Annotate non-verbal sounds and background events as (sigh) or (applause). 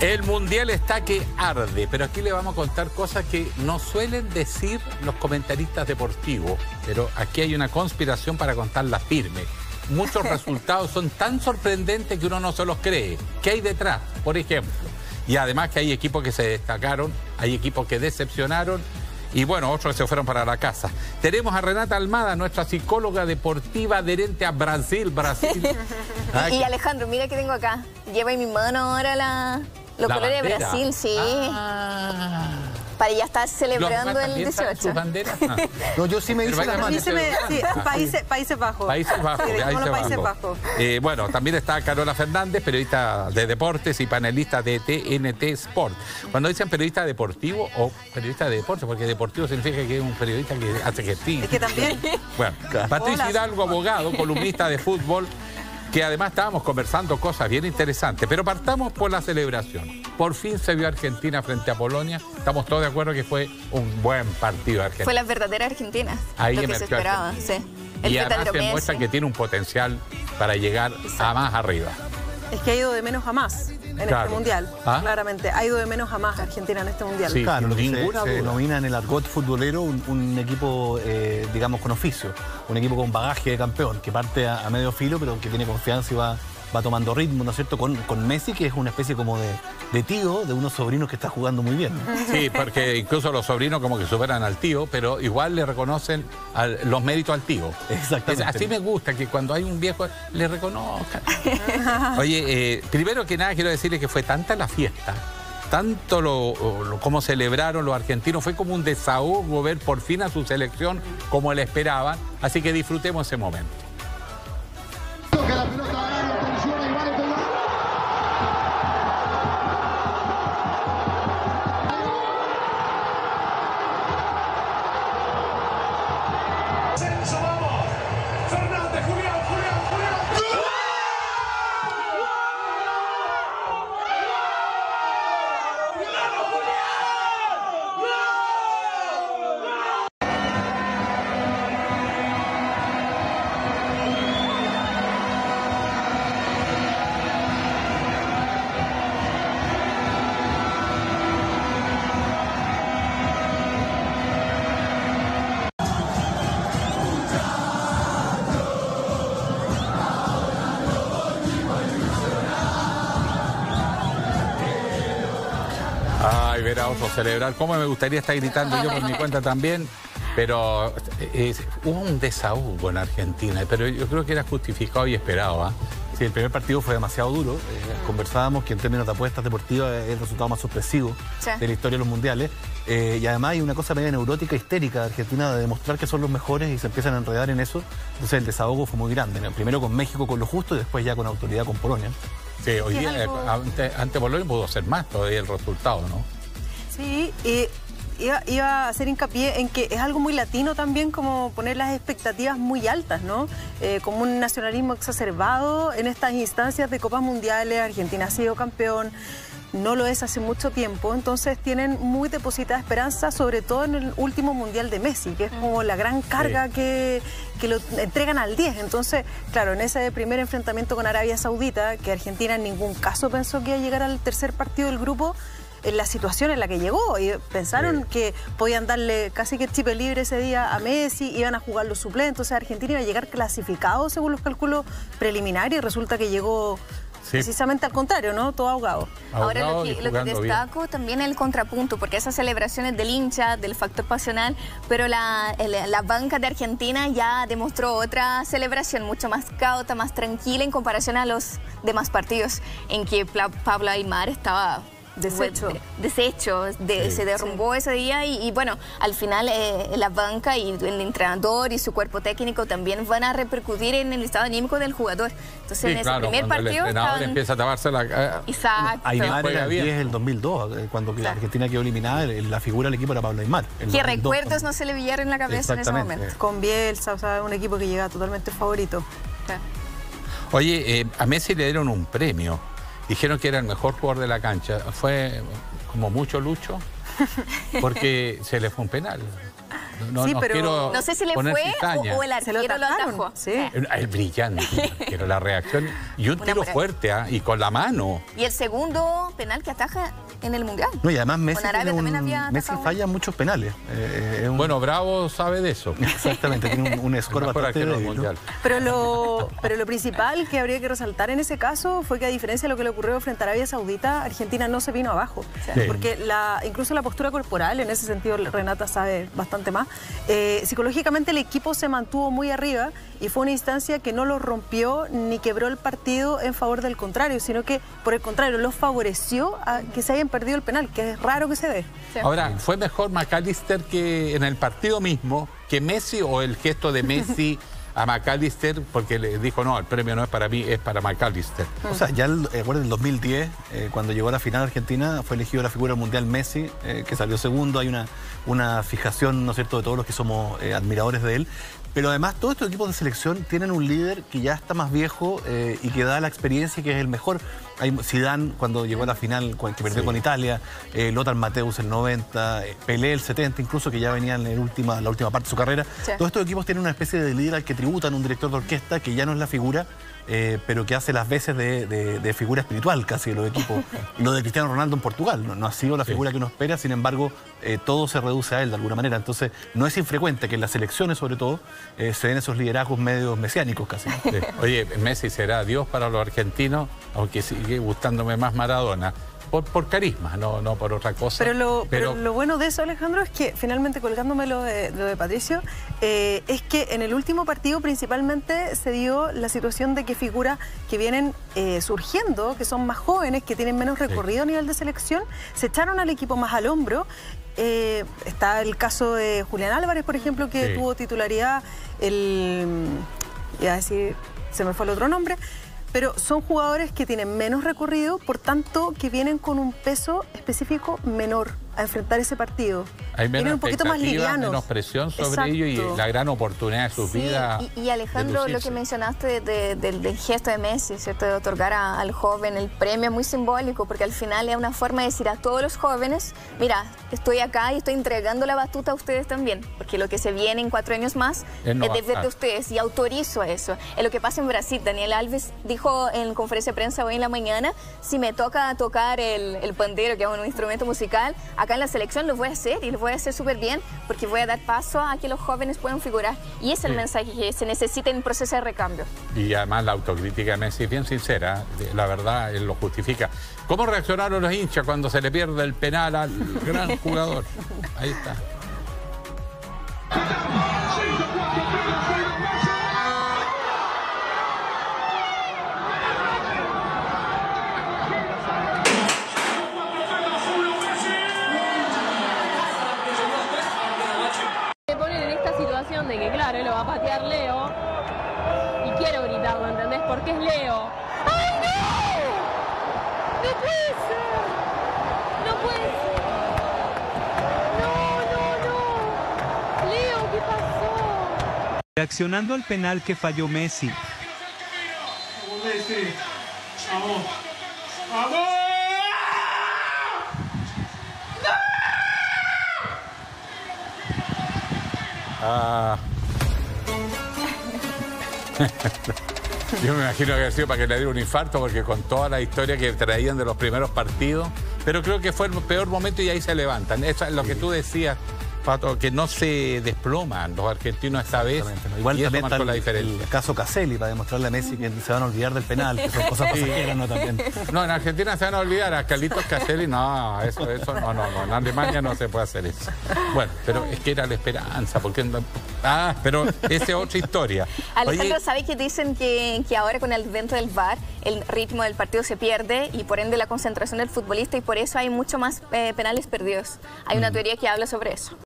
El mundial está que arde, pero aquí le vamos a contar cosas que no suelen decir los comentaristas deportivos, pero aquí hay una conspiración para contarla firme. Muchos (laughs) resultados son tan sorprendentes que uno no se los cree. ¿Qué hay detrás? Por ejemplo. Y además que hay equipos que se destacaron, hay equipos que decepcionaron y bueno, otros se fueron para la casa. Tenemos a Renata Almada, nuestra psicóloga deportiva adherente a Brasil, Brasil. (laughs) y, Alejandro, mira que tengo acá. Lleva en mi mano ahora la, los colores de Brasil, sí. Ah. Para ya estar celebrando el 18. (laughs) Ah. No, yo sí me hice la mano. Sí, Países, Países Bajos. Países Bajos. Países Bajos. Eh, bueno, también está Carola Fernández, periodista de deportes y panelista de TNT Sport. Cuando dicen periodista deportivo o periodista de deportes, porque deportivo significa que es un periodista que hace gestión. Es que también. (laughs) Bueno, Patricio Hidalgo, abogado, columnista de fútbol que además estábamos conversando cosas bien interesantes. Pero partamos por la celebración. Por fin se vio Argentina frente a Polonia. Estamos todos de acuerdo que fue un buen partido Argentina. Fue la verdadera Argentina. Ahí lo que se esperaba, sí. y además demuestra que tiene un potencial para llegar a más arriba. Es que ha ido de menos a más en este mundial, ¿Ah? claramente. Ha ido de menos a más Argentina en este mundial. Sí, claro, ninguna se, denomina en el argot futbolero un, equipo, eh, digamos, con oficio, un equipo con bagaje de campeón, que parte a medio filo, pero que tiene confianza y va va tomando ritmo, ¿no es cierto? Con, con Messi, que es una especie como de, tío de unos sobrinos que está jugando muy bien. Sí, porque incluso los sobrinos como que superan al tío, pero igual le reconocen los méritos al tío. Exactamente. así me gusta que cuando hay un viejo le reconozcan. (laughs) Oye, eh, primero que nada quiero decirle que fue tanta la fiesta tanto lo, como celebraron los argentinos, fue como un desahogo ver por fin a su selección como él esperaba, así que disfrutemos ese momento. Bravo! Ver a otros celebrar. ¿Cómo me gustaría estar gritando yo por mi cuenta también? Pero eh, hubo un desahogo en Argentina, pero yo creo que era justificado y esperado. ¿ah? Sí, el primer partido fue demasiado duro. Eh, conversábamos que en términos de apuestas deportivas es el resultado más sorpresivo de la historia de los mundiales. Eh, y además hay una cosa media neurótica, histérica de Argentina de demostrar que son los mejores y se empiezan a enredar en eso. Entonces el desahogo fue muy grande. Primero con México con lo justo y después ya con autoridad con Polonia. Sí, hoy día, ante, Polonia pudo ser más todavía el resultado, ¿no? Sí, y iba, a hacer hincapié en que es algo muy latino también como poner las expectativas muy altas, ¿no? Eh, como un nacionalismo exacerbado en estas instancias de Copas Mundiales, Argentina ha sido campeón, no lo es hace mucho tiempo, entonces tienen muy depositada esperanza, sobre todo en el último Mundial de Messi, que es como la gran carga que, que, lo entregan al 10. Entonces, claro, en ese primer enfrentamiento con Arabia Saudita, que Argentina en ningún caso pensó que iba a llegar al tercer partido del grupo, la situación en la que llegó. Y pensaron que podían darle casi que chip libre ese día a Messi, iban a jugar los suplentes. O sea, Argentina iba a llegar clasificado según los cálculos preliminares y resulta que llegó Precisamente al contrario, ¿no? Todo ahogado. Ahora lo que, destaco también es el contrapunto, porque esas celebraciones del hincha, del factor pasional, pero la, la banca de Argentina ya demostró otra celebración mucho más cauta, más tranquila en comparación a los demás partidos, en que Pablo Aymar estaba Desecho. Desecho, se derrumbó ese día y, bueno, al final eh, la banca y el entrenador y su cuerpo técnico también van a repercutir en el estado anímico del jugador. Entonces en ese primer partido... El entrenador empieza a taparse la... Eh, Exacto. Aymar era el 10 el 2002, eh, cuando la Argentina quedó eliminada, la figura del equipo era Pablo Aymar. ¿Qué recuerdos no se le villaron en la cabeza en ese momento? Con Bielsa, o sea, un equipo que llega totalmente favorito. Oye, a Messi le dieron un premio dijeron que era el mejor jugador de la cancha. Fue como mucho lucho, (laughs) porque se le fue un penal. No, sí, pero no sé si le fue o, el arquero lo, atajó. Sí. Es brillante, pero (laughs) la reacción y un tiro fuerte ¿ah? y con la mano. Y el segundo penal que ataja en el Mundial. No, y además Messi, Messi falla muchos penales. Eh, bueno, Bravo sabe de eso. Exactamente, tiene un, un score bastante mundial. Pero lo, pero lo principal que habría que resaltar en ese caso fue que a diferencia de lo que le ocurrió frente a Arabia Saudita, Argentina no se vino abajo. Porque la, incluso la postura corporal, en ese sentido Renata sabe bastante más, eh, psicológicamente el equipo se mantuvo muy arriba y fue una instancia que no lo rompió ni quebró el partido en favor del contrario, sino que por el contrario los favoreció a que se hayan perdido el penal, que es raro que se dé. Ahora, ¿fue mejor McAllister que en el partido mismo que Messi o el gesto de Messi? a McAllister porque le dijo, no, el premio no es para mí, es para McAllister. O sea, ya el, en el 2010, eh, cuando llegó a la final Argentina, fue elegido la figura mundial Messi, eh, que salió segundo. Hay una, una fijación, ¿no es cierto?, de todos los que somos eh, admiradores de él. Pero además todos estos equipos de selección tienen un líder que ya está más viejo eh, y que da la experiencia que es el mejor. Hay Zidane cuando llegó a la final, que perdió con Italia, eh, Lothar Mateus el 90, eh, Pelé el 70 incluso, que ya venía en la última, la última parte de su carrera. Todos estos equipos tienen una especie de líder al que tributan un director de orquesta que ya no es la figura eh, pero que hace las veces de, figura espiritual casi de los equipos. (laughs) Lo de Cristiano Ronaldo en Portugal, no, ha sido la figura que uno espera, sin embargo, eh, todo se reduce a él de alguna manera. Entonces, no es infrecuente que en las elecciones, sobre todo, eh, se den esos liderazgos medios mesiánicos casi. Oye, Messi será Dios para los argentinos, aunque sigue gustándome más Maradona por, carisma, no, no por otra cosa. Pero lo, pero... lo bueno de eso, Alejandro, es que finalmente colgándome lo de, lo de Patricio, eh, es que en el último partido principalmente se dio la situación de que figuras que vienen eh, surgiendo, que son más jóvenes, que tienen menos recorrido a nivel de selección, se echaron al equipo más al hombro. Eh, está el caso de Julián Álvarez, por ejemplo, que tuvo titularidad el... Iba a decir, se me fue el otro nombre, pero son jugadores que tienen menos recorrido, por tanto que vienen con un peso específico menor a enfrentar ese partido. Hay menos un poquito más menos presión sobre ellos y la gran oportunidad de sus vidas. Y, Alejandro, lo que mencionaste del gesto de Messi, ¿cierto? de otorgar al joven el premio es muy simbólico, porque al final es una forma de decir a todos los jóvenes, mira, estoy acá y estoy entregando la batuta a ustedes también, porque lo que se viene en cuatro años más es, de, ustedes y autorizo eso. Es lo que pasa en Brasil. Daniel Alves dijo en conferencia de prensa hoy en la mañana, si me toca tocar el, el pandero, que es un instrumento musical, acá en la selección lo voy a hacer y lo voy a hacer súper bien porque voy a dar paso a que los jóvenes puedan figurar. Y es el mensaje que se necesita en un proceso de recambio. Y además la autocrítica de Messi es bien sincera, la verdad, él lo justifica. ¿Cómo reaccionaron los hinchas cuando se le pierde el penal al gran (laughs) jugador? Ahí está. ¿Entendés? Porque es Leo. ¡Ay, no! ¡No puede ser! ¡No puede ser! ¡No, no, no! Leo, ¿qué pasó? Reaccionando al penal que falló Messi. Messi! ¡Vamos! ¡Vamos! Ah. (laughs) (laughs) Yo me imagino que ha sido para que le diera un infarto, porque con toda la historia que traían de los primeros partidos, pero creo que fue el peor momento y ahí se levantan. Eso es lo que tú decías que no se desploman los argentinos esta vez. Igual también está la diferencia. el caso Caselli para demostrarle a Messi que se van a olvidar del penal, que son cosas pasajeras, ¿no? También. No, en Argentina se van a olvidar, a Carlitos Caselli no, eso, eso no, no, no, en Alemania no se puede hacer eso. Bueno, pero es que era la esperanza, porque... Ah, pero esa es otra historia. Alejandro, ¿sabes que dicen que, que ahora con el evento del VAR el ritmo del partido se pierde y por ende la concentración del futbolista y por eso hay mucho más eh, penales perdidos? Hay una mm. teoría que habla sobre eso.